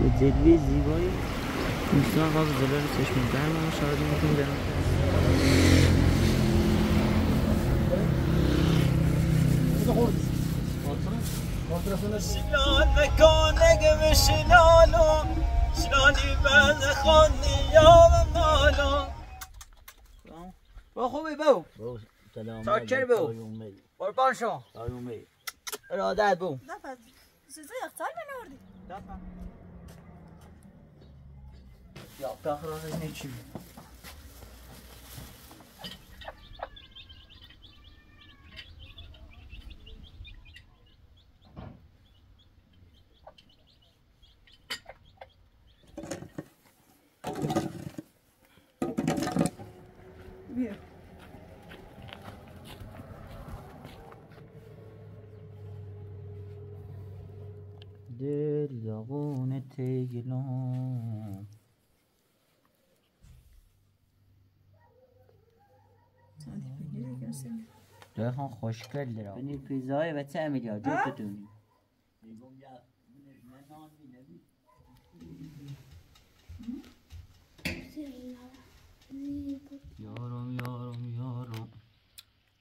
به جلوی زیبایی. دوستان قاز زلال چشم در ما مشاهده می‌کنیم. در شلال مکانه به شلالو شلالی بند خانی یا مالو با خوبی بو. چاکر بو. قربان شما. ارادت بو. نفس. سیزه یخچال بنوردی یا تخراج نیچی بیا دل داغون تیلون ده خان خوشگل دارم. بنی پیزای و چه میلیارد؟ جو بدونی یارم یارم یارم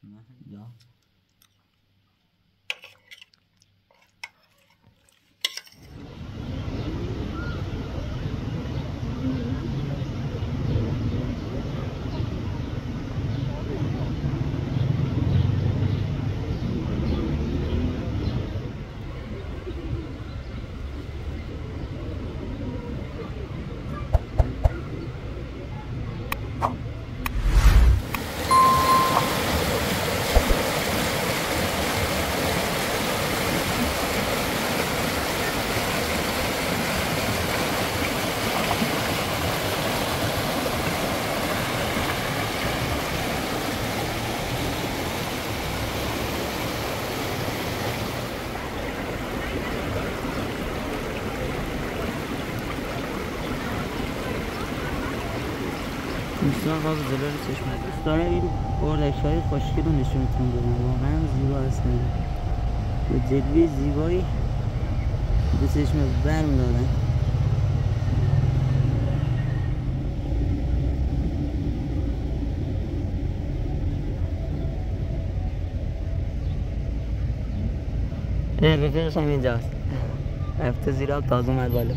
نه یا دوستان قاز زلال چشم دوست داره این اردک های خوشگل رو نشونتون بدم واقعا زیبا هستن به جلوی زیبایی. به چشم برم دادن رفیقش هم اینجاست. رفته زیرا تازه اومد بالا.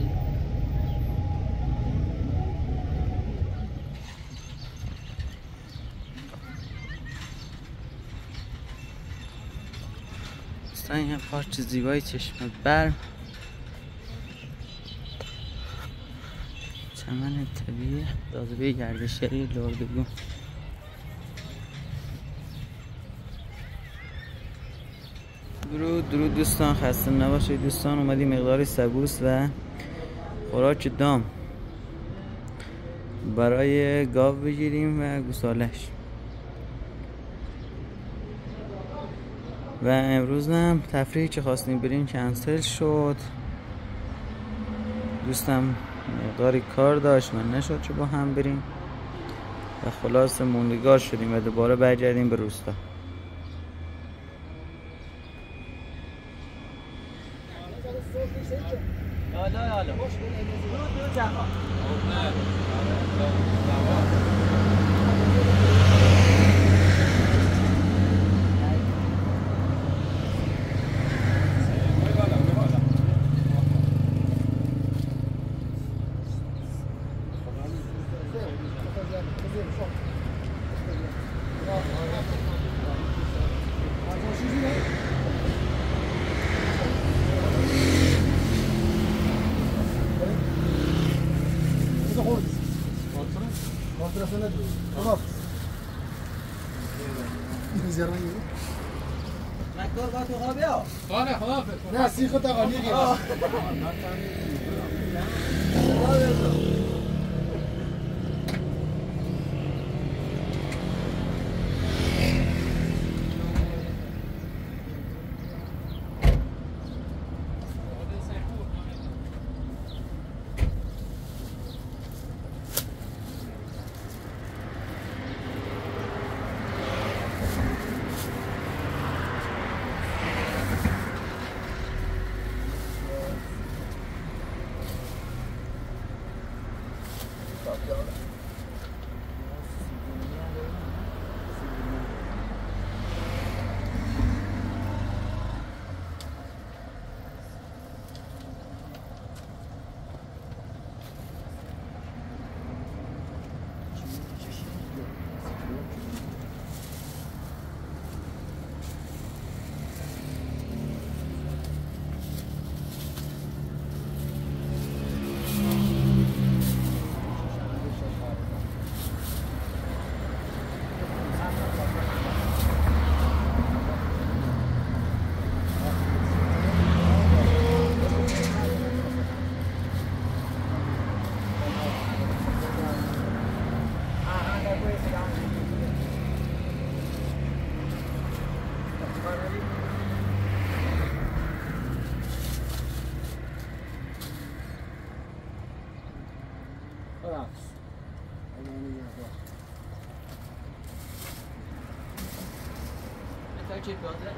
دوستان این پارچ زیبای چشم برم چمن طبیعی. جاذبه گردشگری لردگو درود درود دوستان خسته نباشید. دوستان اومدیم مقداری سبوس و خوراک دام. برای گاو بگیریم و گوسالش. و امروز هم تفریحی که خواستیم بریم کنسل شد. دوستم مقداری کار داشت من نشد که با هم بریم. و خلاص موندگار شدیم و دوباره برگردیم به روستا. あ、逃。Chip brother.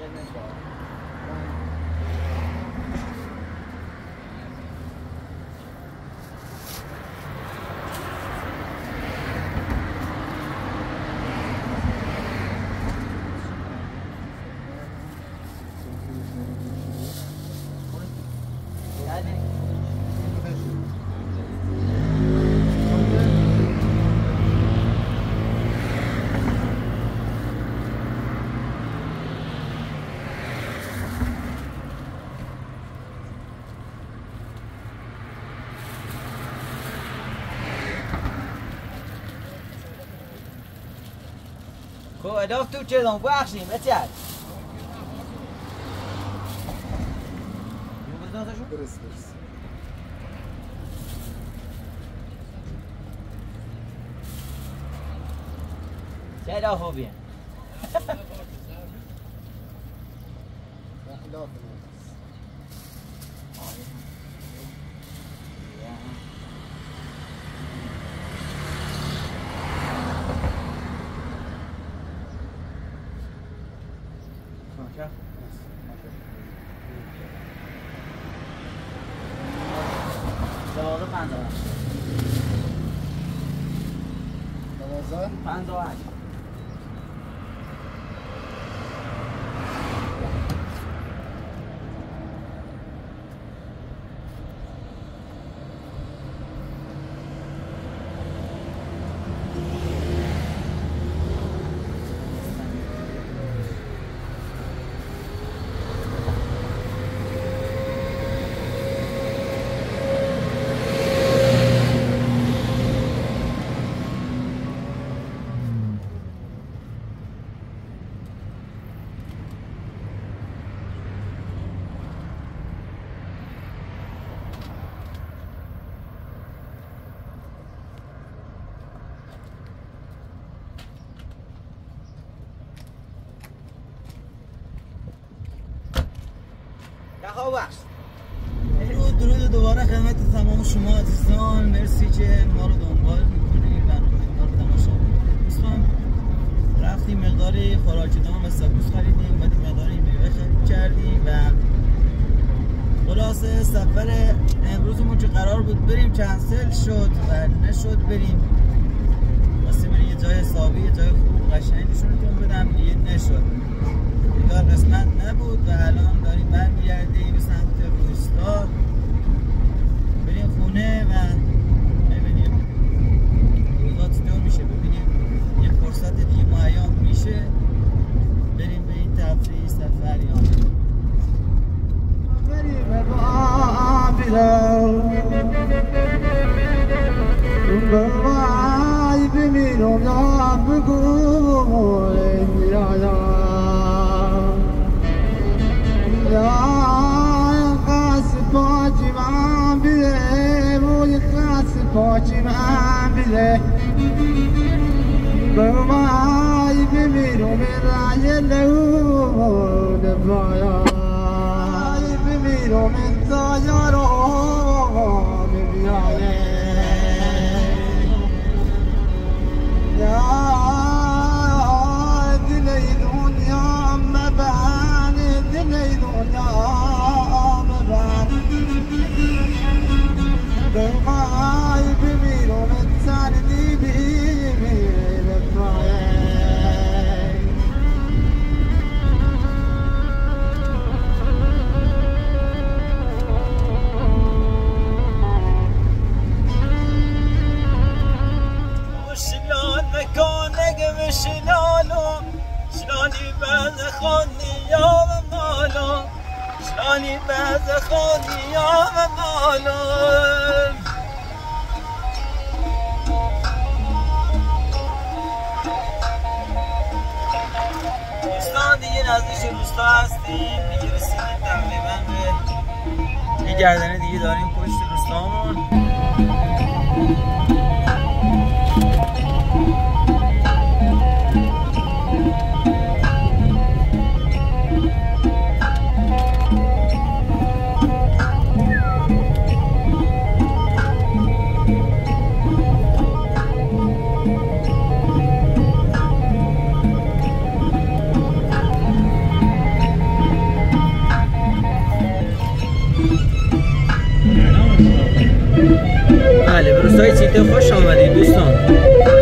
خب اداف تو چه دام بخشیم اتیاد برس برس چه خوبیه خلاف دوازه دهها بخش درود دوباره خدمت تمام شما عزیزان. مرسی که ما رو دنبال می‌کنید برنامه ما رو تماشا دوستان رفتیم مقداری خوراکدان و سبوس خریدیم بعد مقداری میوه خرید کردیم و خلاصه سفر امروزمون که قرار بود بریم کنسل شد و نشد بریم. واسه بریم یه جای حسابی یه جای خوب قشنگ نشونتون بدم دیگه نشد. دیگه قسمت نبود و الان برمیگردیم به سمت روستا. بریم خونه و گردنه دیگه داریم پشت روستامون خوش آمدید دوستان.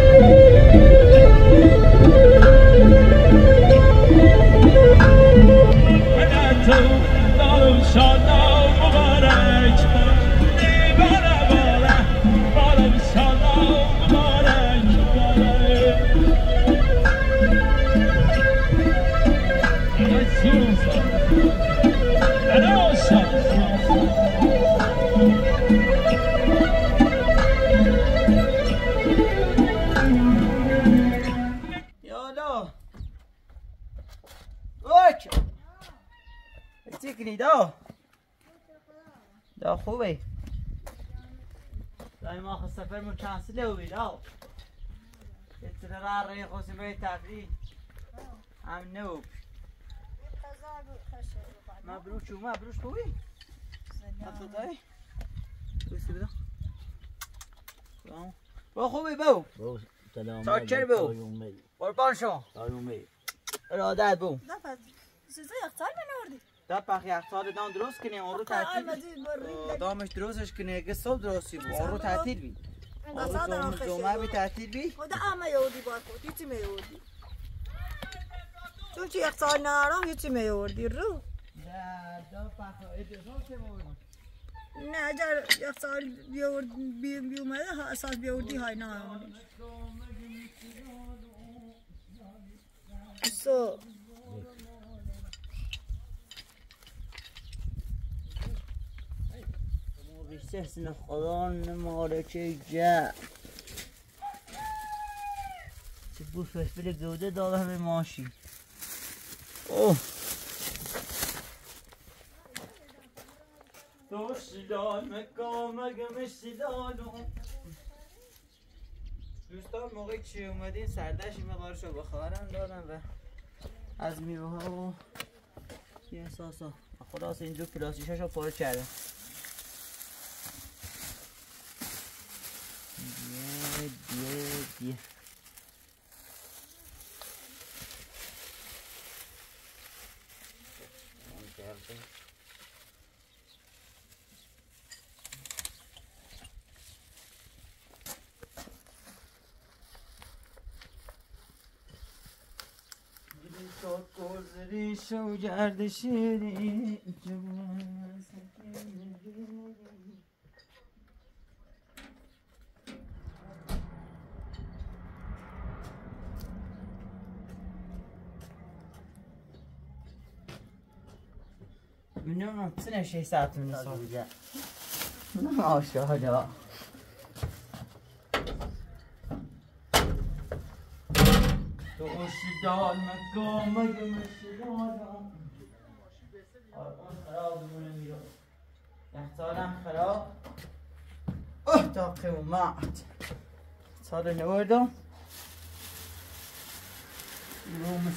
کنسله ہوئی دا اتنا را رای خوصی به تفریح هم نو مبروک شو مبروک خوبی خدای بسی بدا با خوبی بو ساکر بو. قربان شما آیومی ارادت بو نفس سیزا یخچال من آوردی دا پخ یخچال دام درست کنیم اون رو تعطیل دامش درستش کنه که صبح درستی بود اون رو تعطیل بی اون رو قصد جمعه- هم خشه جمعه بی تعطیل بی؟ خدا همه یهودی باید خود هیچی میوردی چون چی یخچال نرم هیچی میوردی رو. دا پخ ادرسان که بود نه اگر یخچال بیورد بی بی اومده ها اساس بیوردی های نه. آوردی سو بیشتر خدا نمارکه جا چه بو فلفل گوده دادم به ماشی اوه. شیلان مکام مگم دوستان موقعی چی اومدین؟ سردش این مقدارش رو بخارم دادم و از میوه ها و یه احساسا خلاص اینجور پلاستیشاش رو پاره کردم. dear, dear. Çok gözleri şevcerdi şirin içimden Her şey saatini soracak. Ne aşağıda. دوشدان مکام مگه مشدانم آرمان خراب میمونه میرو یخچالم خراب اوه تا قیومت یخچال نوردم روم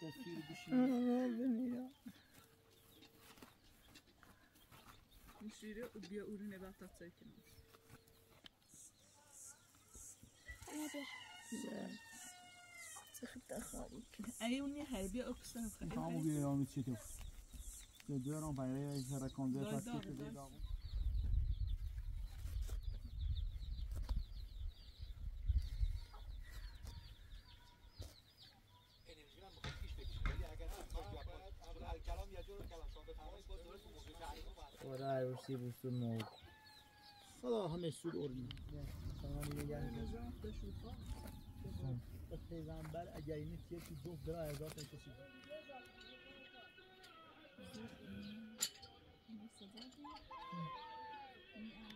Sätta tjack, bara sätta tjack. دستور بشین Müşteri bir ürüne ben tatsaykım. ایونی هربی اکسن همون بیرام چی تو دو دوران برای رکانده دار، پس دار، که دار. خدا عروسی بوستون مو خدا همه اورمی پیغمبر اگر که تو جفت برا هزار تا کسی اینی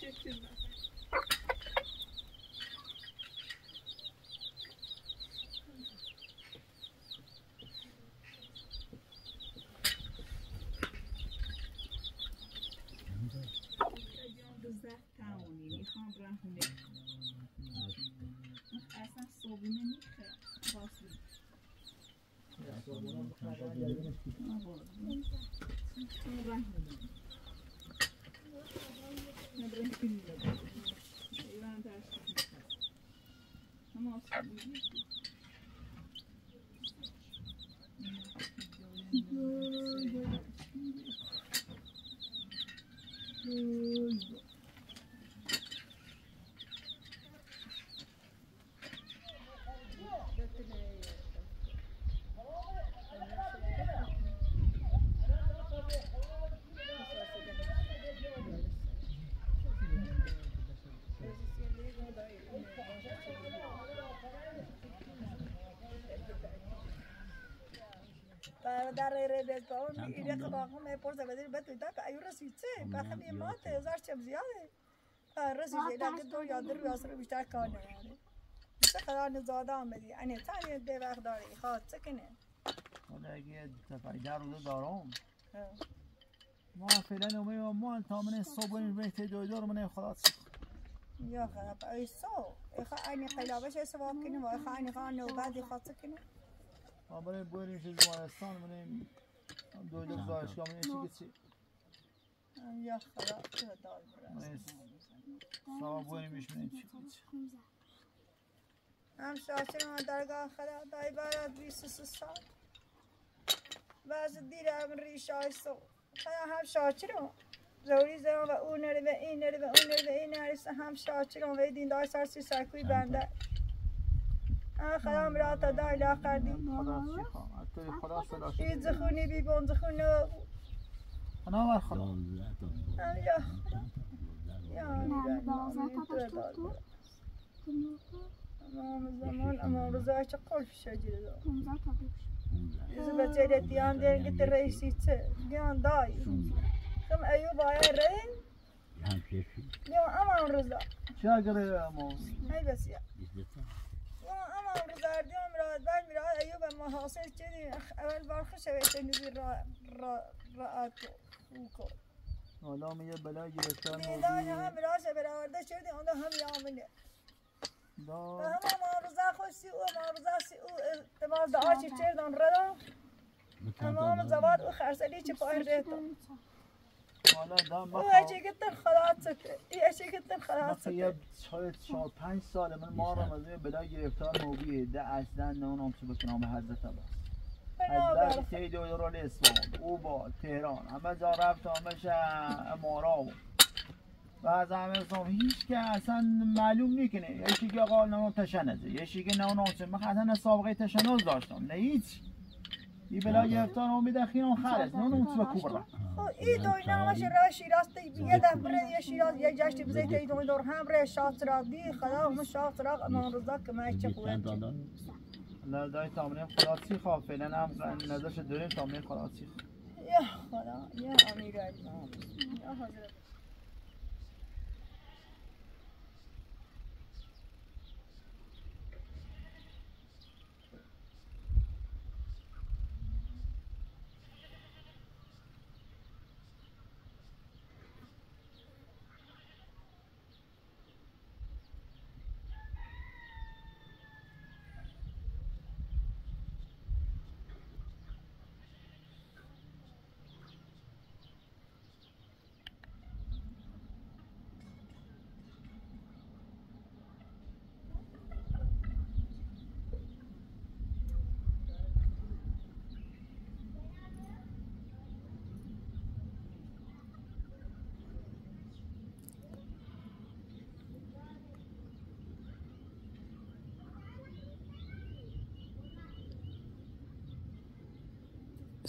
چه چیز می‌خوام permanent. ربز با اون ایده که باقی می‌پرسه بدیر بتوی تا که ایو رسید چه که خمی مات هزار چم زیاده رسید ایده که دو یا در یاسر بیشتر کار نمیاره چه خدا نزاده آمدی اینه تانی ده وقت داری خواد چه کنه حالا اگه تفایده رو دارم ما فعلا اومه ما تامن صبح این بهت دویدار من خلاص یا خدا ایسا ایخا اینی خلابش سواب کنه و ایخا اینی خان نوبتی خاص کنه ما برای چه زمانستان منیم من چی یا خدا چه دار سوا بریم من چی هم شاچر ما درگاه خدا دای بارد بیست سه سال بعض دیر هم ریش آیستو خدا هم شاچر زوری زمان و اون نره و این نره و اون نره و این نره هم شاچر و دین دای سرسی سرکوی بنده خدا مرا تا دای لا کردی. خدا صدا شد زخونی بی بون زخونی انا ور خدا یا. یا امام زمان امام رضا چه شجره دار. از بچه دیان دین که رئیسی چه؟ دیان دای. خم ایوب آیا رین دیان امام رضا. چه اگر امام؟ ای بسیار. اما هم را بعد میرا ایوب ما حاصل چیدی اول بار خوش شوید نبی را را را کو حالا می یه بلا گرفتن میدان هم راش برآورده شدی اون هم یامنه دا هم ما روزا خوشی او ما روزا سی او. اعتماد دعاشی چردان را تمام زواد او خرسلی چه پای ریتو گتن خلاص گتن خلاص یه شاید چهار پنج سال من ما مزه بلا گرفتار موبیه ده اصلا نه اونم چه بکنم؟ حضرت عباس حضرت سید و رول اسلام. او با تهران. همه جا رفت همه امارا و از همه اسلام هیچ که اصلا معلوم نیکنه یکی که آقا نه تشنجه. یکی که نه اون من اصلا سابقه تشنج داشتم. نه هیچ. ای بلا گرفتار امید خیان خرس نه اون تو کوبرا ای دوی نامش را شیراز تی یه دفعه یه شیراز یه جشتی بزی تی دوی دور هم ره شاط را دی خدا هم شاط را امان رضا که من چه قوت نه دای تامنه خلاصی خواه فعلا هم نظرش داریم تامنه خلاصی یا خدا یا امیر یا حضرت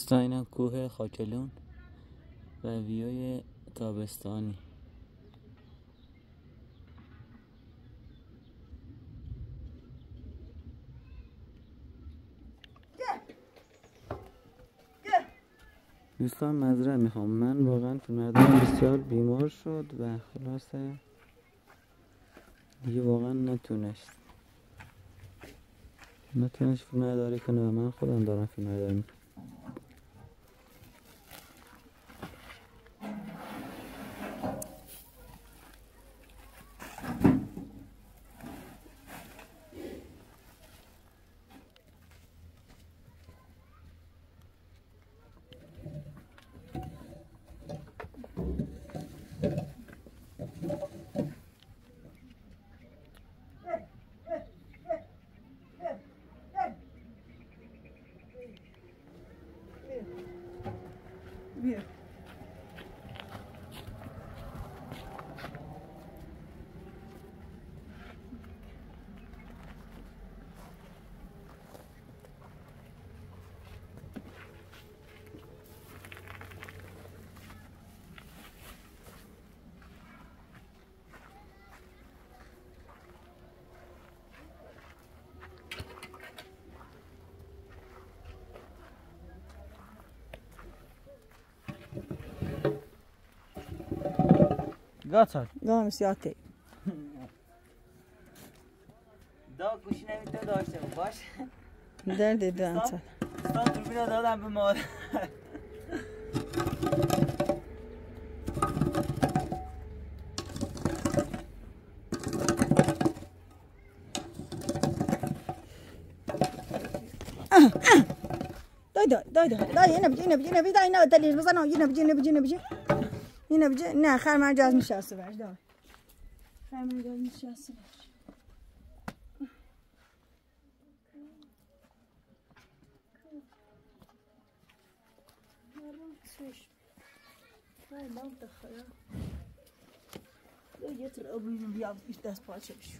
دوستان کوه خاکلون و ویوی تابستانی. دوستان معذرت می‌خوام. من واقعا فیلمبردارم بسیار بیمار شد و خلاصه دیگه واقعا نتونست. نتونست فیلم کنه و من خودم دارم فیلم می‌کنم. Gacar. Gam siate. Da kuşun evinde daşte bu baş. Der dedi anca. Stan turbina da adam bu mal. Dayda, dayda, dayda, yine bir, yine bir, yine bir, dayda, dayda, yine bir, yine bir, yine bir, yine bir. Bici ne خر من جاز نشسته باش دای. خر من جاز نشسته باش. یه تر ابرویم بیاد بیش دست پاچه بشو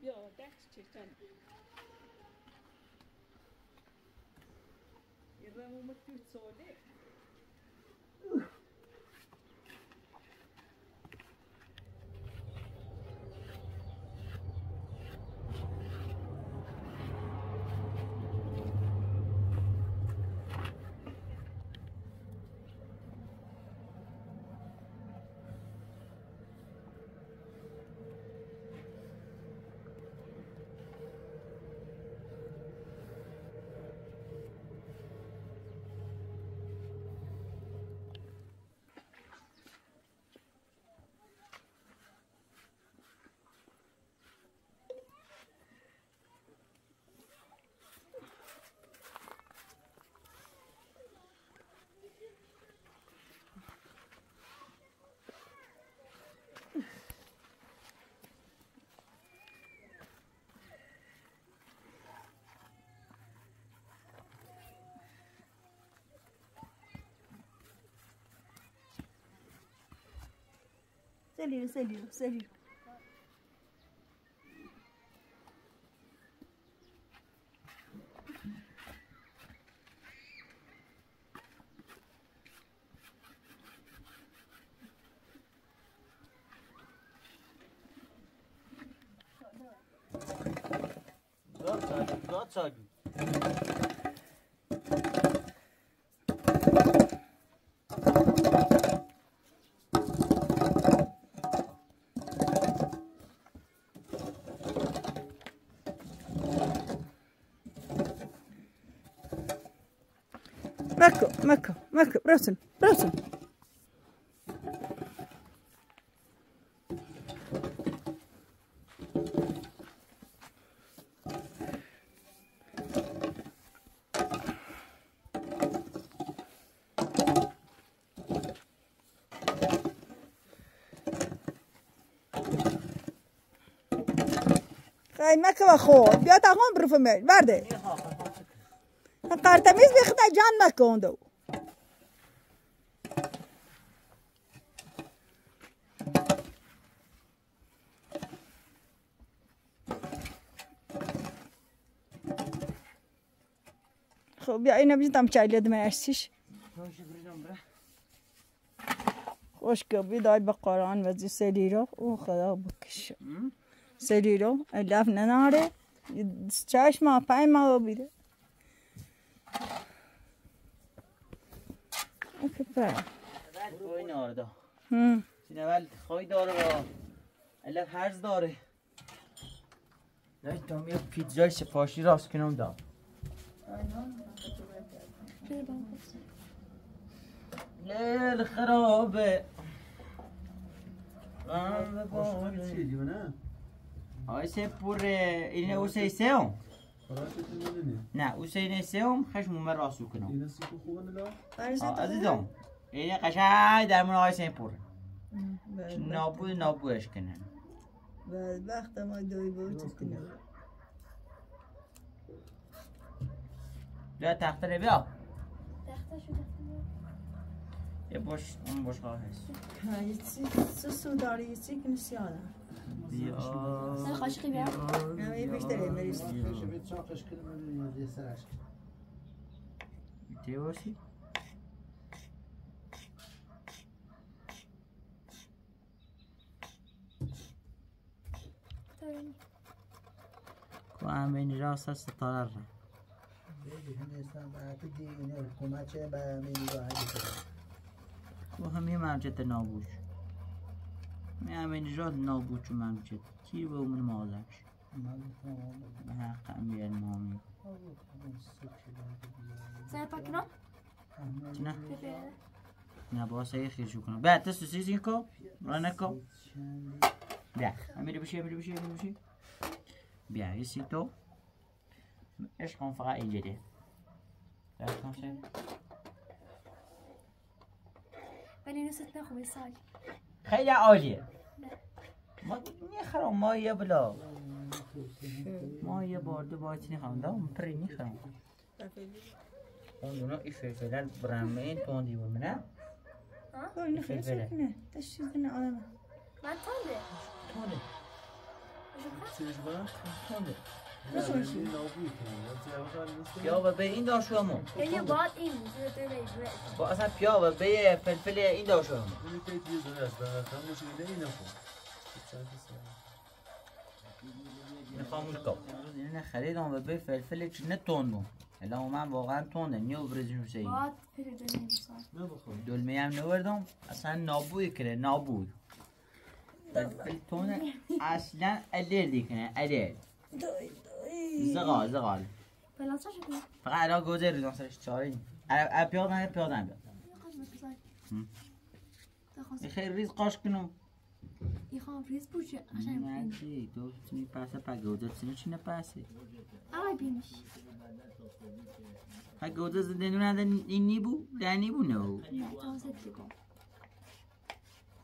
چه چه خردیم Ja, dagskirkan. Geliyor, geliyor, geliyor. Daha çağırın, daha çağırın. Ecco, ecco, ecco, prossimo, prossimo. Hey, maak wel goed. Je mee. بخدا جان مکندو خب بیا اینو بیزدم چایلید مرسیش خوش که بیدای به قرآن و زی سلی رو او خدا بکشه سلی رو الاف نناره چشم ما پای ما بیده این هم. اول خواهی داره با. الا هرز داره. داشت تا یه پیتزای سفارشی راست کنم دام. لیل خرابه. غم به باله. چی دیونه؟ آی سه پوره اینه او سه سه فراشتون می‌دونی؟ نه او سه هم خشم من راسو کنم این سیکو خوبه نلا؟ عزیزم اینه قشنگ در من آی سه پوره. نابود نابودش کنن وقت ما دوی بود. بیا تخته رو بیا. یه باش اون باش خواه هست. سو سو داری یه چی کنی سیانه بیا سر قاشقی. نه بریش پیش بیت چاقش کنه من یه سرش تی باشی کو همین راست است ستاره را کو همین ممجد نابوش و ممجد تیر به اون مالش به حق امیر مامی سر پاکنا نه؟ نه با سعی خیلی شو کنم. بعد دست سیزی کو را نکو بیا. امیر بشی امیر بشی امیر بشی. بیا یه سی تو. عشقم فقط اینجا ده سال خیلی عالیه. ما می‌خرم ما یه بلا ما یه بارده باید نخرم دام پری نخرم اون دونا ای فلفلال برمه این توندی بود نه؟ فلفله. کنه تشیز کنه آدم. من تونده برم؟ تونده این نابوی کنه پیا و به این داشو همون. یه باد این زیده دیگه با اصلا پیا و به فلفل این داشو همون. این این می‌خوام کن. اینه خریدم و به فلفل چنه توندم الا من واقعا تونده نیو باد پیدا نمیسان دلمه هم نوردم اصلا نابود کنه نابود. فلفل تونه اصلا ادل دیکنه ادل زغال زغال. فلان چه شکلی؟ فقط الان گوزه ریزم سرش چاره اب پیاد نه پیاد نه. این خیلی ریز قاش کنم. می‌خوام ریز بوشه نه چی؟ تو چی پاسه پا گوزه چی چی نپاسه آقای بینیش پا گوزه زده نونه این نیبو؟ ده نیبو نو نه تازه دیگم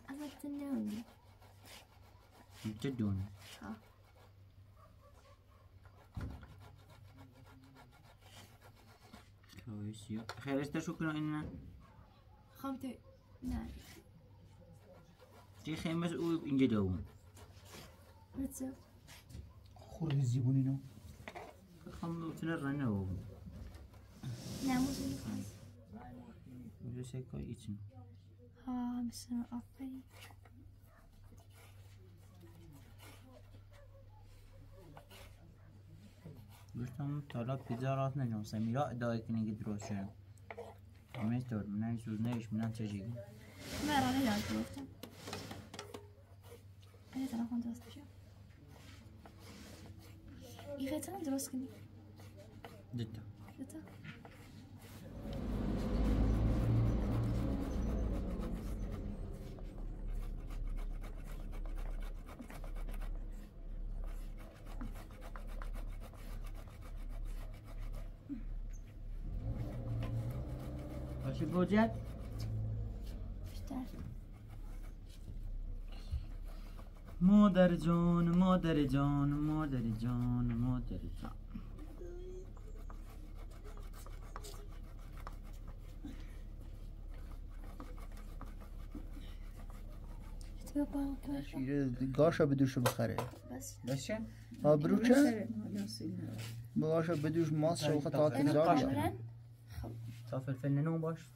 از وقت نمیدی چه دونه؟ ها. کنم این نه خواهم تو نه چی خیلی مثل او اینجا دوم بچه خوری زیبونی نو خواهم بتونه رنه او نه موزه می‌خوام اونجا سکا ایچن ها مثل آفرین گفتم تالا پیزا راست نجام سمیرا ادعای کنه که درست شده همه طور منم سوز نیش منم چه جیگی من را یاد گرفتم اگه تلفن درست بشه این خیلی هم درست کنی دیتا بتا بیشتر. مادر جان مادر جان مادر جان مادر جان. گاشا بدوشو بخره. بس. چه؟ ها بروچه بگاشا بدوش ماس شو خطا قاشرن تا فلفل باش.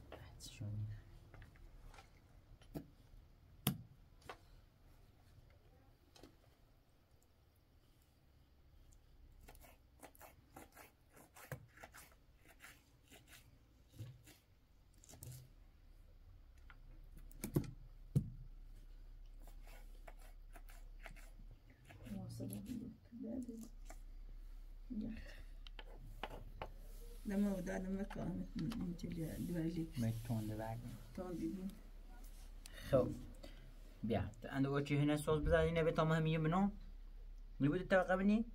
چرا؟ حدسشونی. لما ودانا مكة من جلي دوالي میتونده بردیم تون دیدیم خب بیا. اندو چی هنه سوز بزنی؟ اینه به تمام همیه منو می بودی توقع بینی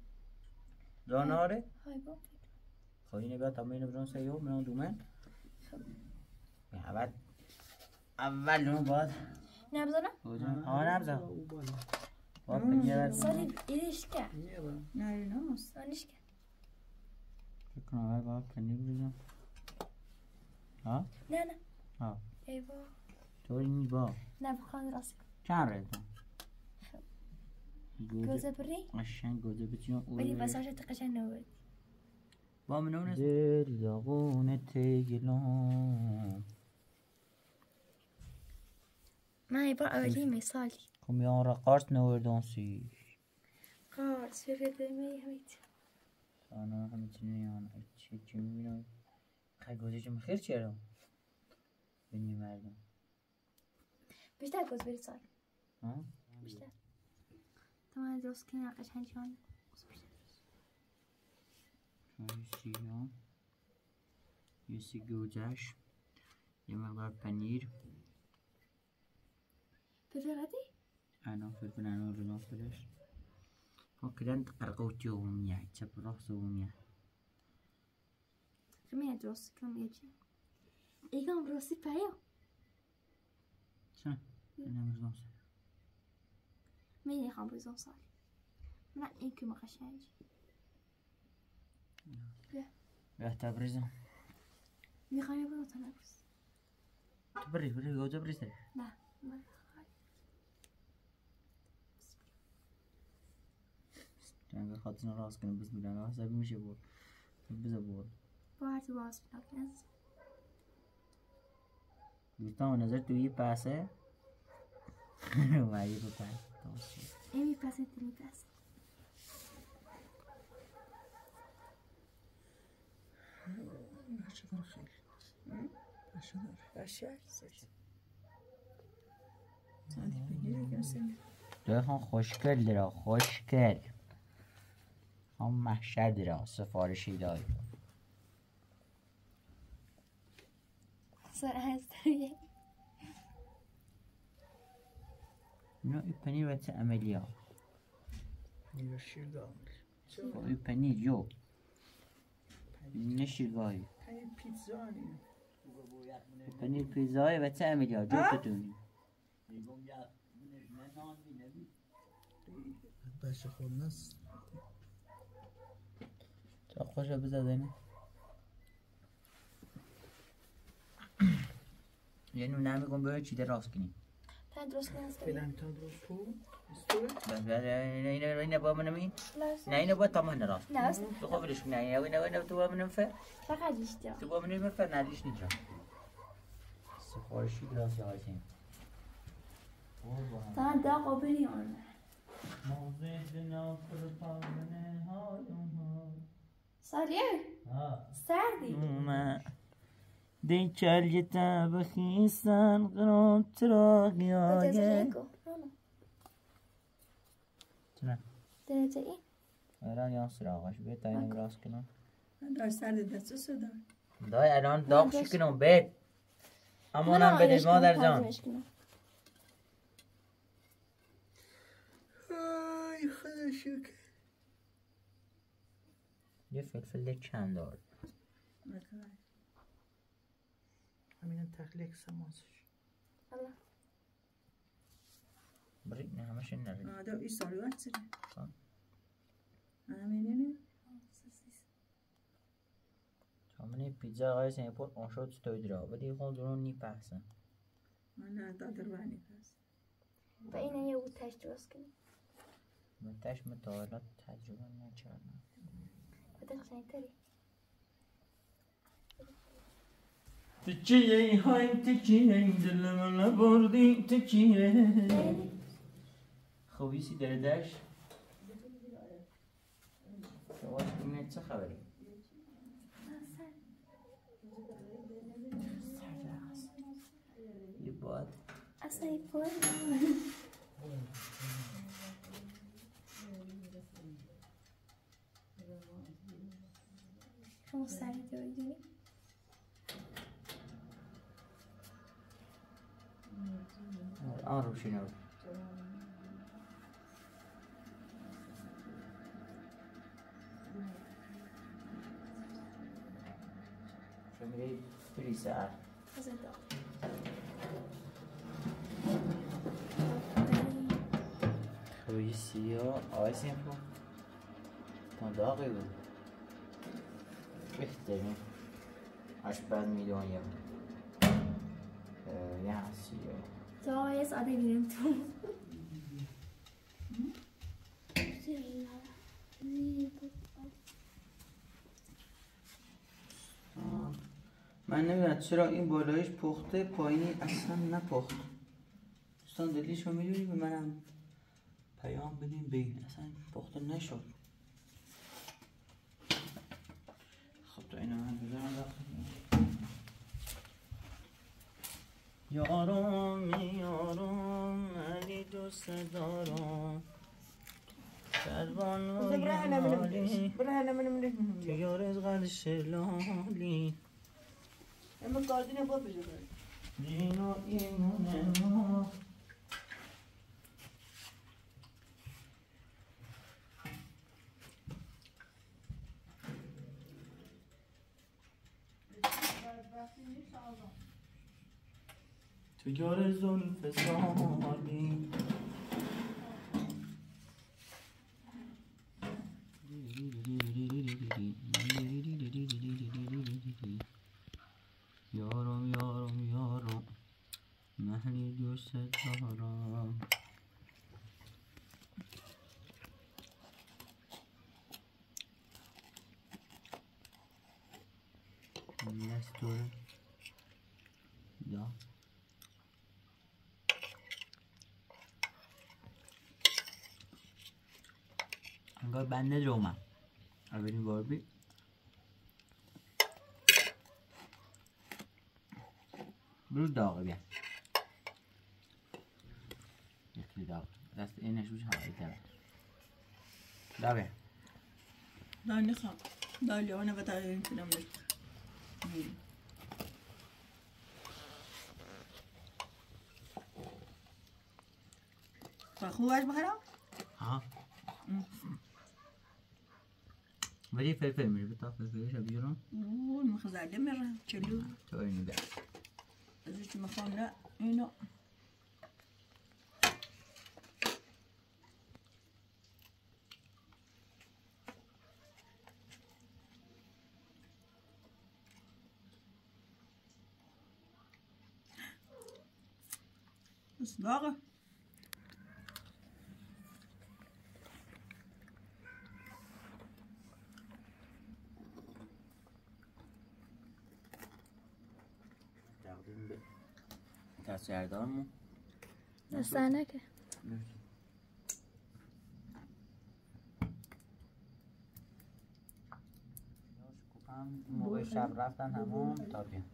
راناره؟ های با خب اینه بیا تمام اینه برون سیو. منو دومه بیا اول اول نو باید نه؟ بزنم کجا؟ آه نبزن باید پنیر سالی ایش که نه ناس آنش که فکر کنم اول باید پنیر بزن ها نه نه ها ای با طوری نی با نه بخوان راست کن چند ریتون گوزه گوزه بری قشنگ گوزه بچین بری بساش تقشن نورد با منو نست دل داغون تیلون من ای بار اولی می سالی Kom jag ha قارت نوردان سی قار سفر می چی می‌بینم؟ خیلی گوزه چون خیر چرا؟ بینی مردم. بیشتر گوز بری سال ها؟ بیشتر. تو من درست کنی قشن جان یه سیان یه سی گوجهش یه مقدار پنیر. بفردی انا فلفل انا رو و کدن قرقوتی و میاد چپ راست و میاد خمینه درست کنم یه چی ایگام راستی پایا چه؟ این امروز نست می نخوام بزن سال من این که مقشنج به تبریزم می‌خوام یه بزن تنفس تو بری بری گوجه بری جنگ خاطر راست کنم بس میدن حسابی میشه بود بزا بود با هر تو باز بکنم دوستان نظر توی پسه اومدی رو پس این میپسه تو میپسه بشر سالی بگیره کسی دوی خان خوشگل خوشگل هم محشر درا سفارشی داری سر هست داری اینو ای پنیر وقت عملیا نیو شیر دام ای پنیر. یو نشیگاهی پنیر پیتزانی ای پنیر پیزای وقت عملیا جو تتونی بچه خود نست. تا خوش بزده نه یه نو نمیگم به چی راست کنی تا درست بدم تا درست کو اینه اینه با من می نه اینه با تمام راست نه تو خبرش نه اینه اینه اینه تو با من فر فقط ایشتیا تو با من فر ندیش نیجا سفارشی تا داغ و بری آن سالیه سردی دی چلیتا بخیستن قرام تراغی آگه. درجه ای؟ الان یا سراغش بیت تا اینو راست کنم. من در سر دست صدا دای الان داغ داشت. کنم بیت امانم بدید مادر جان. آی خدا شکر. یه فلفل چند دار؟ مثلا همین تخلیق سماسش. برید نه همش این نرید آده ای سالی وقت سره آه. همینه نه؟ همین پیتزا آقای سنپور اون شد ستوی درا بدی خود درون نی پحسن من نه دادر بانی پس و اینه یه بود تشت درست کنیم. من تش متعالات تجربه نکردم. تکیه های تکیه دل من بردی تکیه خویسی شما اینه چه خبری؟ یه باد أصلا پر شما سری تو بگیری. آن روشینه رو شمیره بری سر از این داغ. خوی سیا آقای سیمپو تا داغی بود. بهترین اشبه می‌دونیم یه سیا تا یه ساعته میریم تو من نمی‌دونم چرا این بالایش پخته پایینی اصلا نپخت. دوستان دلیشو می‌دونی؟ به منم پیام بدین بین اصلا پخته نشد خب تو اینو بذارم داخل. یارم یارم علی دوست دارم. سربان و من که یار از قلش لالی اما کاردینه با بجو دینو ایمون ما یار زلف سالی یارم یارم یارم. محلی دوست دارم نستوره یا انگار بنده رومم. اولین باربی. برو داغه بیا. یکی داغ دست اینش روش هوایی تره داغه لا نخاف لا اللي انا بتاعي يمكن امر فخوش بخرم؟ ها ولی فلفل میری بتا فلفلی شو بیرون اوه المخزعة مرة تشلو توريني بقى زوج مخونة هنا صداغة تصویردارمون سنکه هم موقع شب رفتن همون تا بیان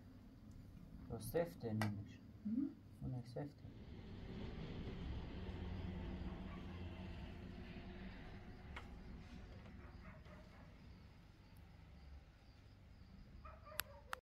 تو سفته نیمش اون سفته.